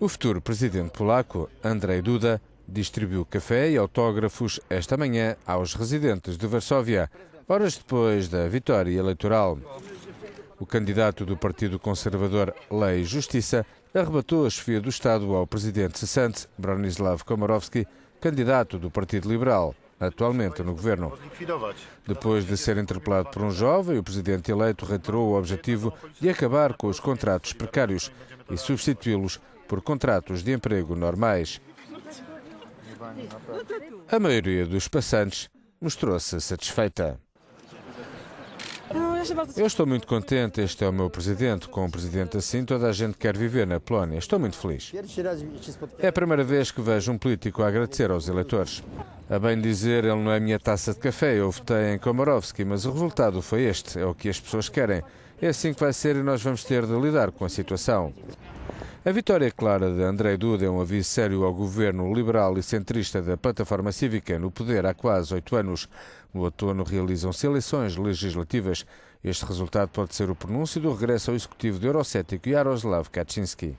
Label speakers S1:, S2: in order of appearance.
S1: O futuro presidente polaco, Andrzej Duda, distribuiu café e autógrafos esta manhã aos residentes de Varsóvia, horas depois da vitória eleitoral. O candidato do Partido Conservador Lei e Justiça arrebatou a chefia do Estado ao presidente cessante, Bronislav Komorowski, candidato do Partido Liberal, atualmente no governo. Depois de ser interpelado por um jovem, o presidente eleito reiterou o objetivo de acabar com os contratos precários e substituí-los por contratos de emprego normais. A maioria dos passantes mostrou-se satisfeita. Eu estou muito contente, este é o meu presidente. Com o presidente assim, toda a gente quer viver na Polónia. Estou muito feliz. É a primeira vez que vejo um político a agradecer aos eleitores. A bem dizer, ele não é a minha taça de café. Eu votei em Komorowski, mas o resultado foi este. É o que as pessoas querem. É assim que vai ser e nós vamos ter de lidar com a situação. A vitória clara de André Duda é um aviso sério ao governo liberal e centrista da plataforma cívica no poder há quase oito anos. No outono realizam-se eleições legislativas. Este resultado pode ser o pronúncio do regresso ao executivo de Eurocético Jaroslav Kaczynski.